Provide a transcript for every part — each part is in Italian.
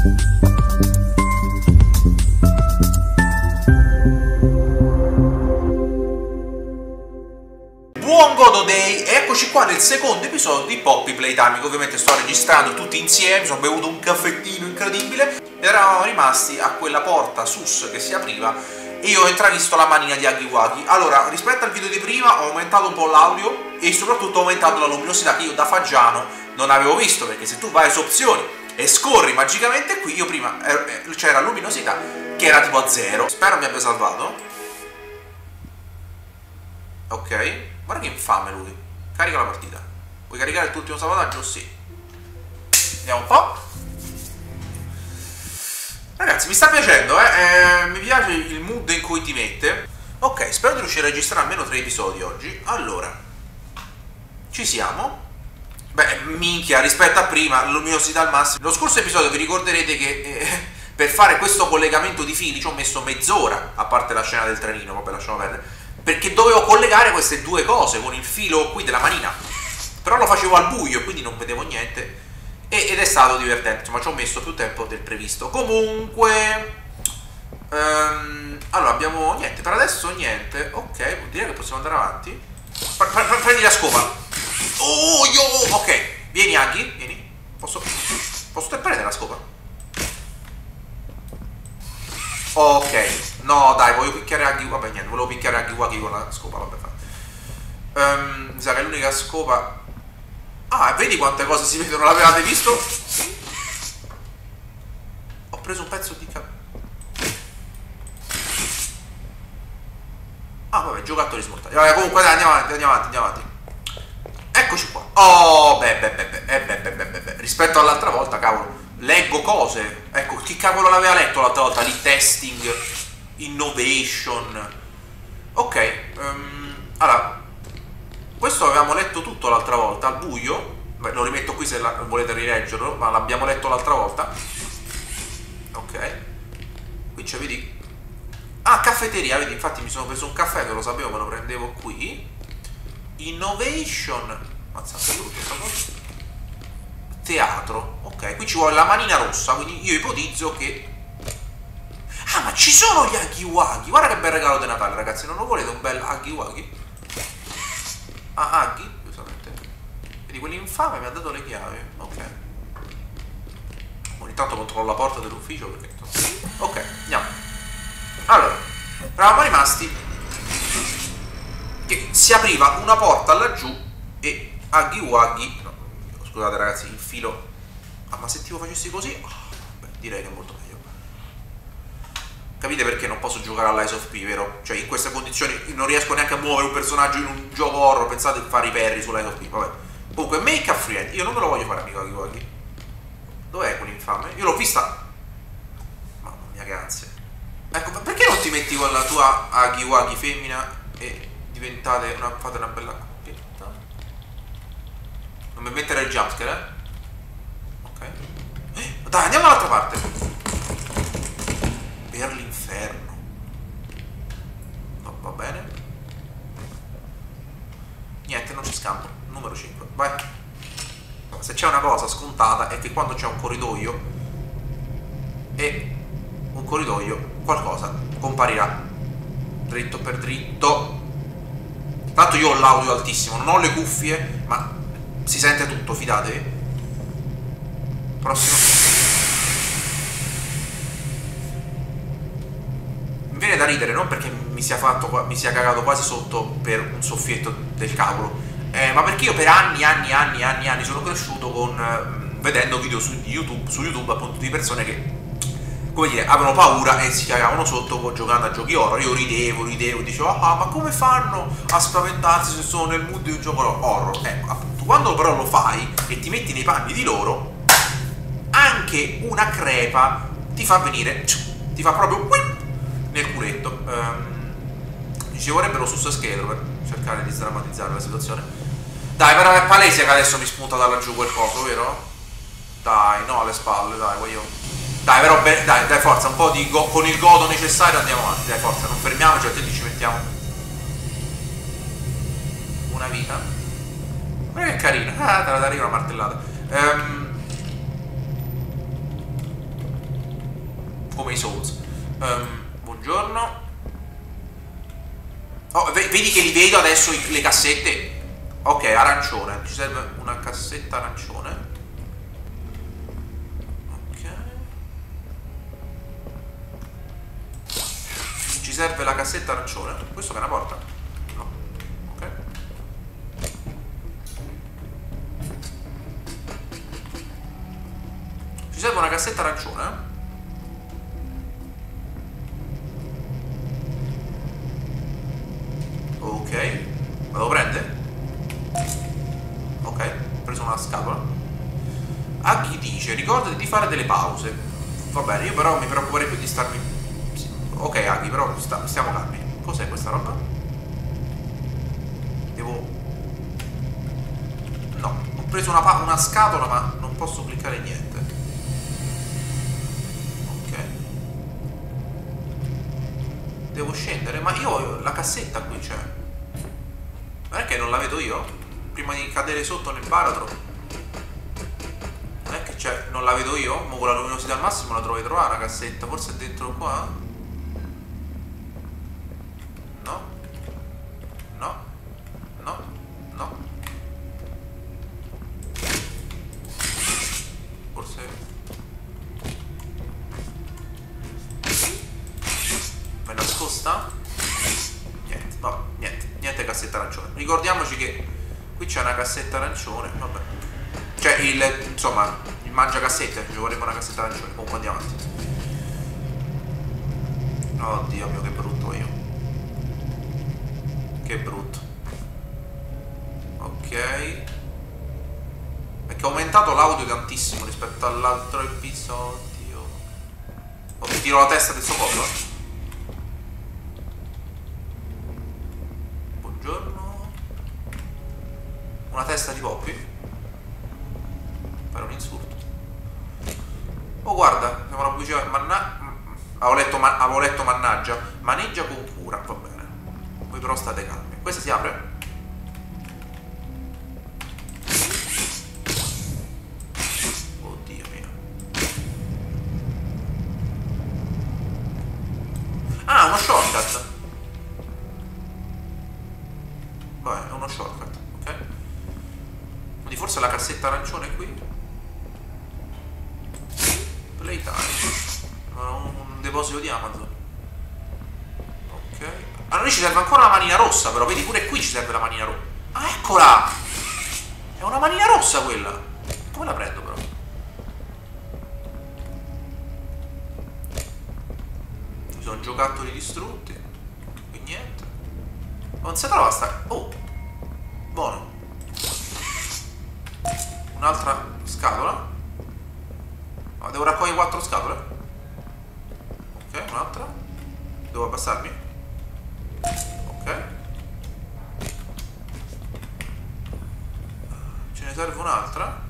Buon Godo Day! Eccoci qua nel secondo episodio di Poppy Playtime, ovviamente sto registrando tutti insieme, sono bevuto un caffettino incredibile ed eravamo rimasti a quella porta sus che si apriva e io ho intravisto la manina di Agiwagi. Allora, rispetto al video di prima ho aumentato un po' l'audio e soprattutto ho aumentato la luminosità che io da Faggiano non avevo visto, perché se tu vai su opzioni e scorri magicamente qui, io prima eh, eh, c'era luminosità che era tipo a zero. Spero mi abbia salvato. Ok, guarda che infame lui. Carica la partita. Vuoi caricare il tuo ultimo salvataggio? Sì. Andiamo un po'. Ragazzi, mi sta piacendo, eh? eh? Mi piace il mood in cui ti mette. Ok, spero di riuscire a registrare almeno tre episodi oggi. Allora, ci siamo. Beh, minchia, rispetto a prima, luminosità al massimo. Lo scorso episodio vi ricorderete che eh, per fare questo collegamento di fili ci ho messo mezz'ora, a parte la scena del trenino, vabbè lasciamo perdere perché dovevo collegare queste due cose con il filo qui della manina. Però lo facevo al buio quindi non vedevo niente ed è stato divertente. Insomma ci ho messo più tempo del previsto. Comunque um, allora abbiamo niente. Per adesso niente. Ok vuol dire che possiamo andare avanti? Prendi la scopa oh yo ok vieni Aghi vieni posso posso te prendere la scopa ok No, dai, voglio picchiare Aghi. Vabbè, niente, volevo picchiare Aghi Waki con la scopa, vabbè, fa. Um, mi sa che è l'unica scopa. Ah, vedi quante cose si vedono? L'avevate visto? Ho preso un pezzo di. Ah, vabbè, giocattoli smortati. Vabbè, comunque dai, andiamo avanti, andiamo avanti, andiamo avanti. Eccoci qua. Oh, beh, beh, beh, beh, beh, beh, beh, beh, beh. Rispetto all'altra volta, cavolo. Leggo cose. Ecco, chi cavolo l'aveva letto l'altra volta? Di testing innovation. Ok, um, allora, questo avevamo letto tutto l'altra volta, al buio. Beh, lo rimetto qui se la, volete rileggerlo, ma l'abbiamo letto l'altra volta. Ok. Qui c'è, vedi? Ah, caffetteria, vedi, infatti mi sono preso un caffè che lo sapevo, me lo prendevo qui. Innovation. Mazzate brutto sta cosa. Teatro. Ok, qui ci vuole la manina rossa, quindi io ipotizzo che Ah, ma ci sono gli Aghiwagi! Guarda che bel regalo di Natale, ragazzi. Non lo volete un bel Aghiwagi? Ah, Aghi? Giustamente. Vedi, quell'infame mi ha dato le chiavi. Ok. Ogni tanto controllo la porta dell'ufficio perché... Ok, andiamo. Allora, eravamo rimasti che si apriva una porta laggiù e Aghiwagi... No, scusate ragazzi, il filo... Ah, ma se tipo facessi così... Oh, beh, direi che è molto meglio. Capite perché non posso giocare all'Ice of P, vero? Cioè in queste condizioni non riesco neanche a muovere un personaggio in un gioco horror, pensate a fare i perri sull'Ice of P, vabbè. Comunque, make a friend, io non me lo voglio fare amico Akiwaki. Dov'è quell'infame? Io l'ho vista... Mamma mia, grazie. Ecco, perché non ti metti con la tua Agiwagi femmina e diventate una, fate una bella? Non mi mettere il jumpscare, eh? Ok. Eh, dai, andiamo dall'altra parte per l'inferno. No, va bene. Niente, non ci scampo. Numero 5. Vai. Se c'è una cosa scontata è che quando c'è un corridoio e un corridoio qualcosa comparirà dritto per dritto. Tanto io ho l'audio altissimo, non ho le cuffie, ma si sente tutto, fidatevi. Prossimo. viene da ridere non perché mi sia, fatto, mi sia cagato quasi sotto per un soffietto del cavolo, eh, ma perché io per anni, anni, anni, anni, anni sono cresciuto con, eh, vedendo video su YouTube, su YouTube appunto di persone che come dire, avevano paura e si cagavano sotto giocando a giochi horror. Io ridevo, ridevo, dicevo, ah, ma come fanno a spaventarsi se sono nel mood di un gioco horror? Ecco, appunto, quando però lo fai e ti metti nei panni di loro, anche una crepa ti fa venire, ti fa proprio nel culetto. Um, ci vorrebbe lo sus scheletro per cercare di sdrammatizzare la situazione. Dai, però è palese che adesso mi spunta da laggiù quel coso, vero? Dai, no, alle spalle, dai, voglio... Dai, però, dai, dai, forza, un po' di go con il godo necessario andiamo avanti, dai, forza, non fermiamoci, altrimenti ci mettiamo una vita. Guarda che carina, ah, te la darei una martellata. Ehm... come i Souls. Um, buongiorno. Oh, vedi che li vedo adesso le cassette? Ok, arancione. Ci serve una cassetta arancione. Ok. Ci serve la cassetta arancione. Questo che è una porta? Serve una cassetta arancione. Ok. La devo prendere? Ok, ho preso una scatola. A chi dice, ricordati di fare delle pause. Va bene, io però mi preoccuperei più di starmi... Ok, Aghi, però sta, stiamo calmi. Cos'è questa roba? Devo... No, ho preso una, una scatola ma non posso cliccare niente. Ok. Devo scendere, ma io ho la cassetta qui c'è. Cioè. Non è che non la vedo io? Prima di cadere sotto nel baratro. Non è che c'è, non la vedo io? Ma con la luminosità al massimo la trovo trovare una cassetta. Forse è dentro qua? No? No? No? No? Forse... Ma è nascosta? cassetta arancione. Ricordiamoci che qui c'è una cassetta arancione, vabbè. Cioè il, insomma, il mangia cassette, ci vorrebbe una cassetta arancione, comunque andiamo avanti. Oddio mio che brutto io. Che brutto. Ok. Perché ho aumentato l'audio tantissimo rispetto all'altro episodio. O mi tiro la testa del suo coso? Una testa di Poppy? Per un insulto. Oh guarda, siamo una pubblicità. Manna... Avevo letto, ma... avevo letto mannaggia. Maneggia con cura, va bene. Voi però state calmi. Questa si apre? Oddio mio. Ah, uno shortcut. Vabbè, è uno shortcut cassetta arancione qui? Playtime. Un, deposito di Amazon. Ok. Allora noi ci serve ancora la manina rossa, però vedi pure qui ci serve la manina rossa. Ah, eccola! È una manina rossa quella. Come la prendo però? Ci sono giocattoli distrutti. Qui niente. Non si trova sta... Oh! Buono un'altra scatola. No, devo raccogliere quattro scatole. Ok un'altra. Devo abbassarmi. Ok. Ce ne serve un'altra.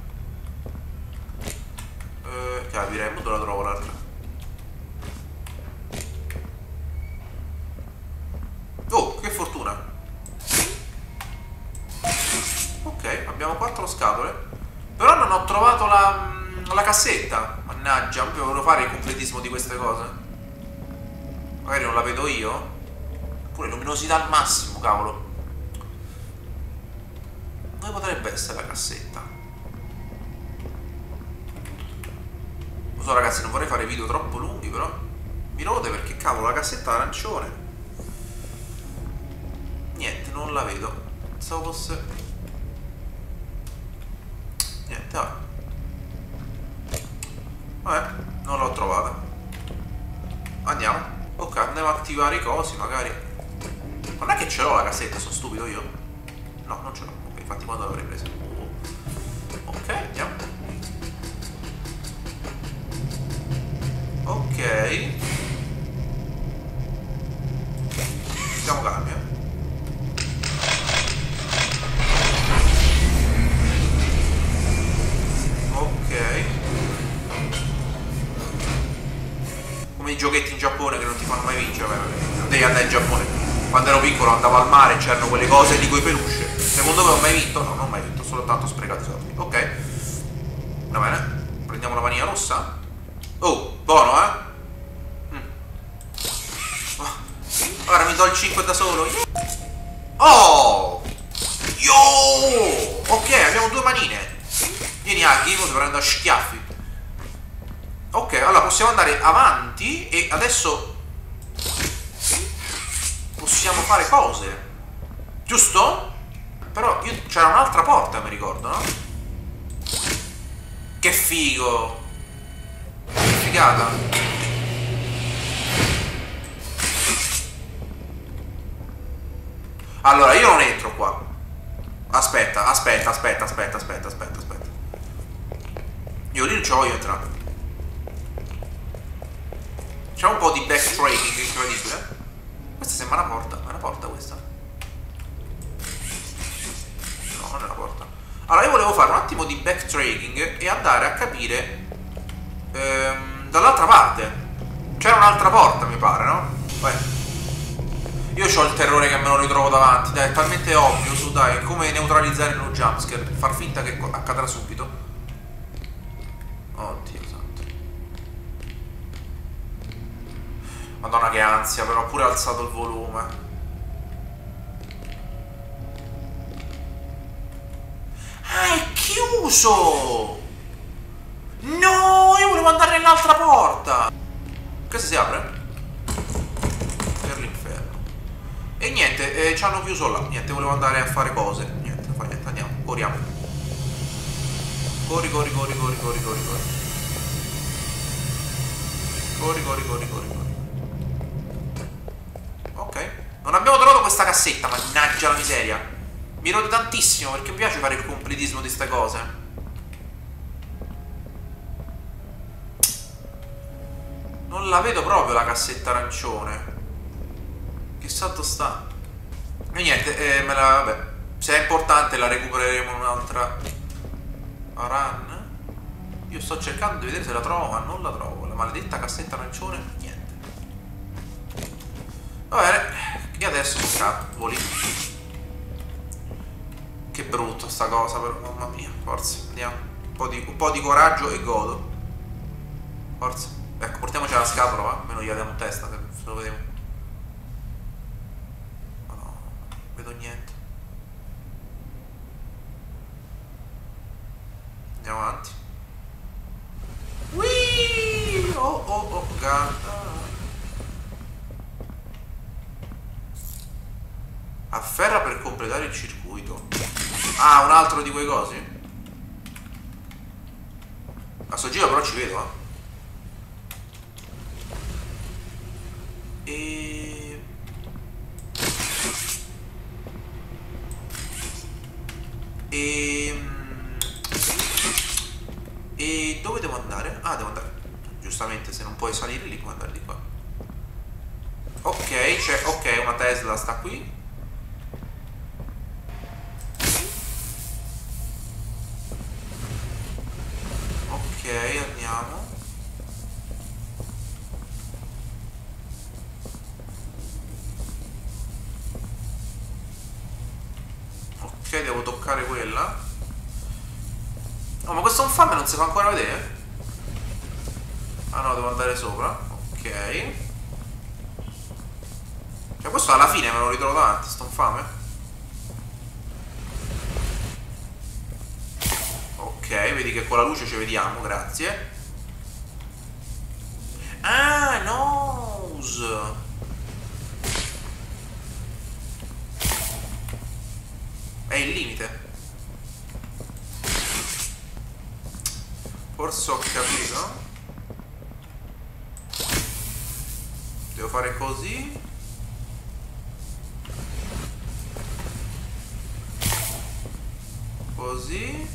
Eh, capiremo dove la trovo l'altra oh che fortuna ok abbiamo quattro scatole però non ho trovato la, la cassetta. Mannaggia, volevo fare il completismo di queste cose. Magari non la vedo io. Pure luminosità al massimo, cavolo. Dove potrebbe essere la cassetta? Lo so ragazzi, non vorrei fare video troppo lunghi, però mi rode perché cavolo la cassetta arancione. Niente, non la vedo. Pensavo fosse niente vabbè vabbè non l'ho trovata. Andiamo. Ok andiamo a attivare i cosi magari. Non è che ce l'ho la cassetta sono stupido io. No non ce l'ho. Ok infatti quando l'avrei presa? Ok andiamo. Ok. Siamo calmi Giappone che non ti fanno mai vincere, non devi andare in Giappone. Quando ero piccolo andavo al mare e c'erano quelle cose di quei peluche. Secondo me ho mai vinto? No, non ho mai vinto, soltanto sprecato i soldi. Ok. Va bene. Prendiamo la manina rossa. Oh, buono, eh? Mm. Oh. Ora mi do il 5 da solo. Oh! Yo! Ok, abbiamo due manine. Vieni Aghi, io ti prendo a schiaffi. Ok, allora possiamo andare avanti e adesso possiamo fare cose. Giusto? Però c'era un'altra porta, mi ricordo, no? Che figo! Che figata! Allora, io non entro qua. Aspetta, aspetta, aspetta, aspetta, aspetta, aspetta, aspetta. Io lì non ci voglio entrare. C'è un po' di backtracking incredibile. Questa sembra una porta. È una porta questa. No, non è una porta. Allora, io volevo fare un attimo di backtracking e andare a capire ehm, dall'altra parte. C'era un'altra porta, mi pare, no? Beh. Io ho il terrore che me lo ritrovo davanti, dai, è talmente ovvio, su dai, come neutralizzare uno jumpscare, far finta che accadrà subito. Oddio santo. Madonna che ansia, però ho pure alzato il volume. Ah, è chiuso! No, io volevo andare nell'altra porta! Questa si apre? E niente, eh, ci hanno chiuso là. Niente, volevo andare a fare cose. Niente, fa niente, andiamo, corriamo. Corri, corri, corri, corri, corri, corri, corri. Corri, corri, corri, corri, corri. Ok. Non abbiamo trovato questa cassetta, mannaggia la miseria. Mi rode tantissimo perché mi piace fare il completismo di queste cose. Non la vedo proprio la cassetta arancione. Che salto sta? E niente, eh, me la... vabbè. Se è importante la recupereremo un'altra run. Io sto cercando di vedere se la trovo, ma non la trovo. La maledetta cassetta arancione, niente. Va bene, e adesso scapoli. Che brutto sta cosa, però, mamma mia. Forza, andiamo. Un po' di, un po di coraggio e godo. Forza. Ecco, portiamoci la scatola, va? Almeno gli diamo testa, se lo vediamo. vedo niente andiamo avanti Whee! oh oh oh guarda afferra per completare il circuito ah un altro di quei cosi a sto giro però ci vedo eh e E... Ehm, e dove devo andare? Ah, devo andare. Giustamente, se non puoi salire lì, puoi andare di qua. Ok, c'è... Ok, una Tesla sta qui. Ok, andiamo. Toccare quella. Oh, ma questo infame non si fa ancora vedere? Ah no, devo andare sopra. Ok. Cioè, questo alla fine me lo ritrovo davanti, sto infame. Ok, vedi che con la luce ci vediamo, grazie. Ah, nose. È il limite. Forse ho capito. Devo fare così. Così.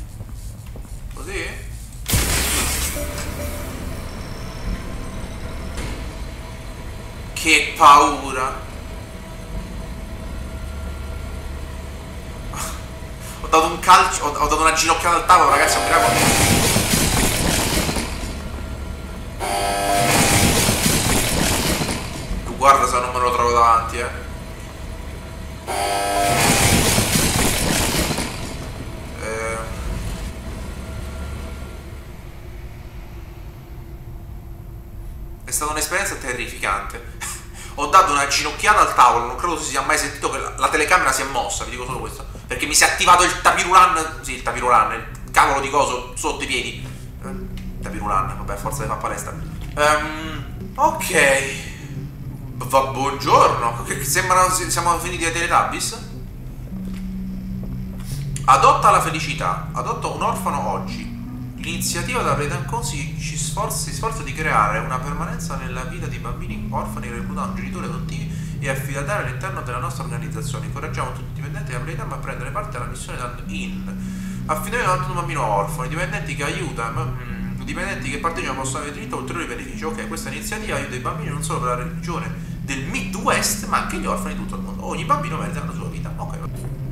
Così. Che paura. dato un calcio, ho, ho dato una ginocchiata al tavolo, ragazzi, ho creato... guarda se non me lo trovo davanti, eh. eh. È stata un'esperienza terrificante. ho dato una ginocchiata al tavolo, non credo si sia mai sentito che la, la telecamera si è mossa, vi dico solo questo. Perché mi si è attivato il tapirulan, sì, il tapirulan, il cavolo di coso sotto i piedi. Eh, tapirulan, vabbè, forza di fa palestra. Um, ok. Va, buongiorno. Sembra siamo finiti ai Teletubbies. Adotta la felicità. Adotta un orfano oggi. L'iniziativa da Playtime Consi si sforza di creare una permanenza nella vita di bambini orfani reclutando genitori adottivi e affidatari all'interno della nostra organizzazione. Incoraggiamo tutti i dipendenti della Playtime a prendere parte alla missione in affidamento ad un bambino orfano, i dipendenti che aiutano, mm, i dipendenti che partecipano possono avere diritto a ulteriori benefici. Ok, questa iniziativa aiuta i bambini non solo per la religione del Midwest, ma anche gli orfani di tutto il mondo. Ogni bambino merita la sua vita. Ok,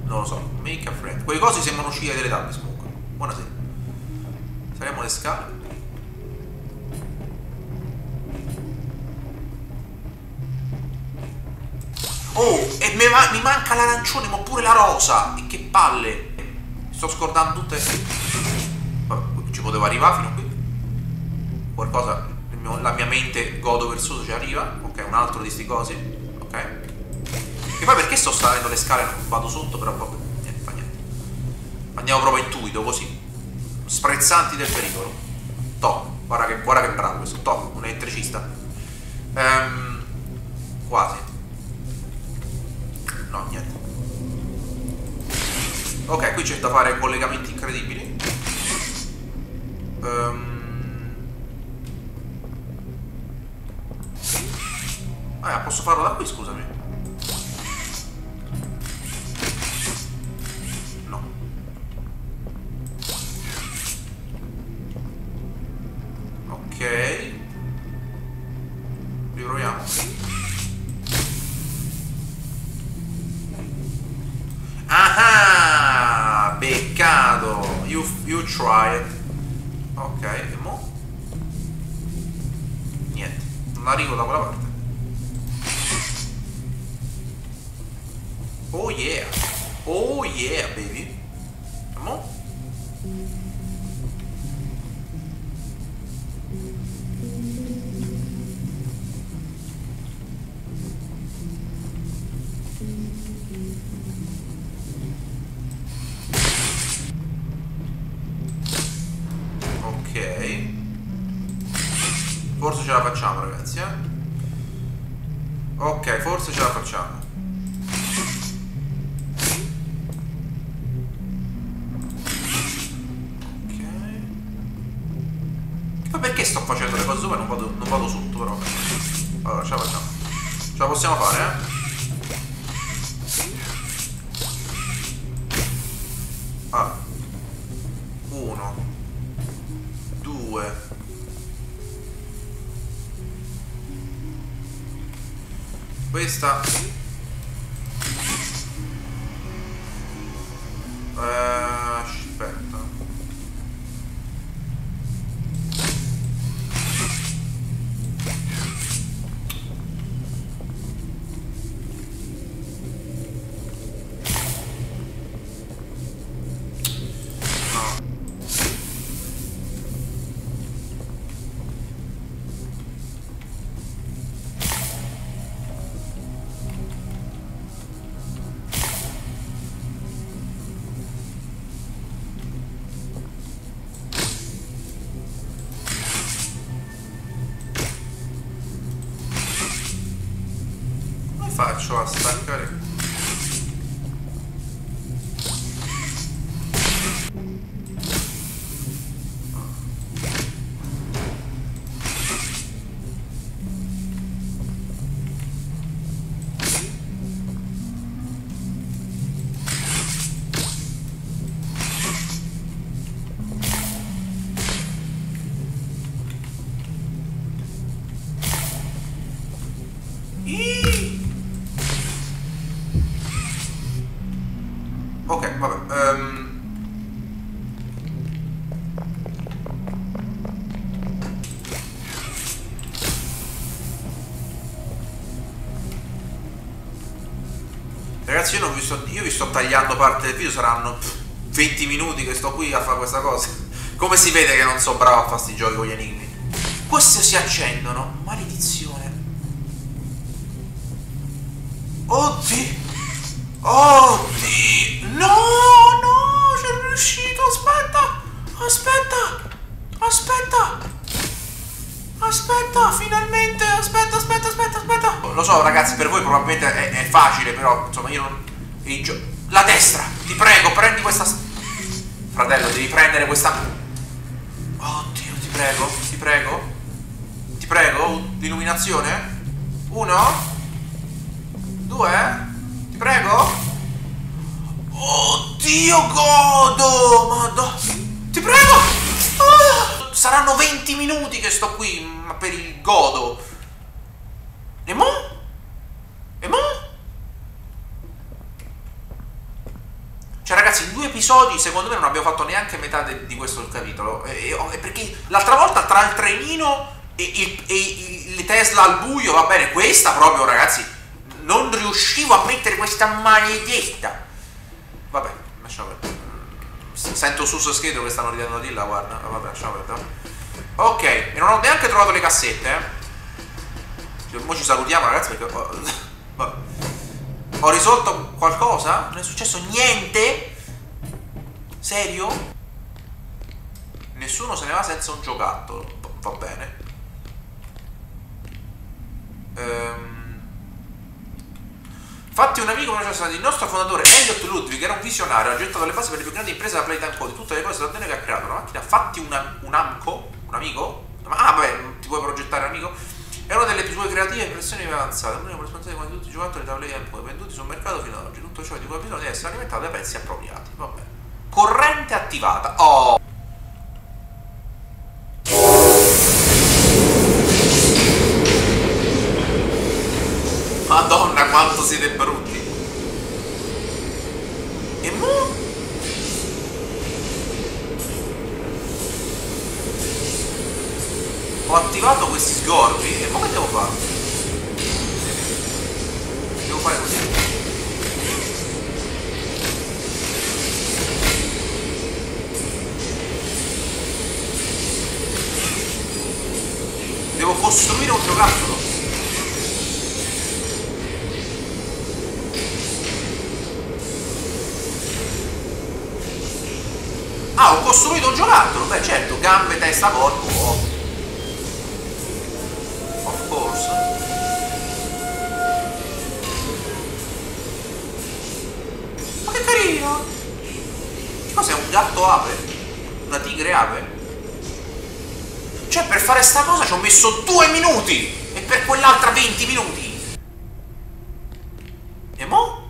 non lo so, make a friend. Quei cosi sembrano uscire delle tappe comunque. Buonasera. Saliamo le scale. Oh, e ma mi manca l'arancione, ma pure la rosa. E che palle. Sto scordando tutte. Vabbè, ci potevo arrivare fino a qui. Qualcosa. La mia mente godo verso ci arriva. Ok, un altro di sti cosi. Ok. E poi perché sto salendo le scale? Vado sotto, però vabbè. Niente, fa niente. Andiamo proprio intuito, così. Sprezzanti del pericolo. Top, guarda che, guarda che bravo questo, top, un elettricista. Ehm, quasi. No, niente. Ok, qui c'è da fare collegamenti incredibili. Um, ah, posso farlo da qui, scusami. Oh yeah! Oh yeah, baby! E mo? aproveitar questa faccio a staccare Ragazzi, io, vi sto, io vi sto tagliando parte del video, saranno 20 minuti che sto qui a fare questa cosa. Come si vede che non sono bravo a fare questi giochi con gli enigmi? Queste si accendono. Maledizione. Oddio! Oddio! No, no, c'è riuscito! Aspetta! Aspetta! Aspetta! Aspetta, finalmente! Aspetta, aspetta, aspetta, aspetta! Lo so, ragazzi, per voi probabilmente è, è facile, però insomma io non. La destra! Ti prego, prendi questa. Fratello, devi prendere questa. Oddio, ti prego, ti prego. Ti prego, l'illuminazione. Uno. Due. Ti prego. Oddio, godo! Madonna. Ti prego! Ah, saranno 20 minuti che sto qui per il godo. E mo? E mo? Cioè ragazzi, in due episodi secondo me non abbiamo fatto neanche metà de- di questo capitolo. E, e, perché l'altra volta tra il trenino e, il, e le Tesla al buio, va bene, questa proprio ragazzi, non riuscivo a mettere questa maledetta. Vabbè, lasciamo perdere. Sento su Schedo che stanno ridendo di là, guarda. Vabbè, lasciamo perdere. Ok, e non ho neanche trovato le cassette, eh. Ora ci salutiamo ragazzi perché ho, ho risolto qualcosa? Non è successo niente? Serio? Nessuno se ne va senza un giocattolo. Va bene. Ehm. Fatti un amico una il nostro fondatore Elliot Ludwig era un visionario, ha gettato le basi per le più grandi imprese da Playtime Code, tutte le cose da che ha creato una macchina, fatti una, un amico, un amico? Ah, beh, ti puoi progettare un amico? È una delle sue creative impressioni più avanzate, una responsabile di tutti i giocattoli da Playtime venduti sul mercato fino ad oggi. Tutto ciò di cui ha bisogno di essere alimentato dai pezzi appropriati. Vabbè. Corrente attivata. Oh! Madonna quanto siete brutti. E mo? Ho attivato questi sgorbi e mo che devo fare? Devo fare così. Devo costruire un giocattolo. Ah, ho costruito un giocattolo, beh certo, gambe, testa, corpo, oh. Of course. Ma che carino! Cos'è un gatto ape? Una tigre ape? Cioè per fare sta cosa ci ho messo due minuti! E per quell'altra 20 minuti! E mo'?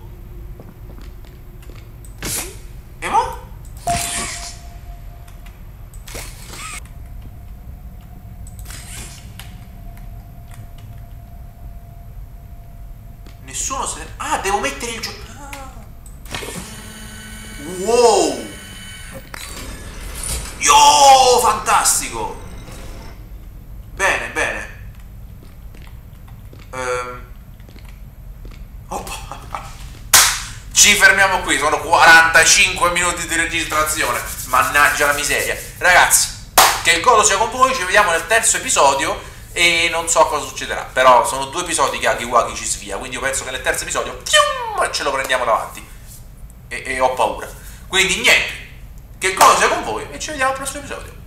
Nessuno se ne... Ah, devo mettere il gioco... Ah. Wow! Yo, fantastico! Bene, bene. Oppa. Ci fermiamo qui, sono 45 minuti di registrazione. Mannaggia la miseria. Ragazzi, che il godo sia con voi, ci vediamo nel terzo episodio e non so cosa succederà, però sono due episodi che Aki Waki ci svia, quindi io penso che nel terzo episodio ce lo prendiamo davanti e, e ho paura. Quindi niente, che cosa con voi e ci vediamo al prossimo episodio.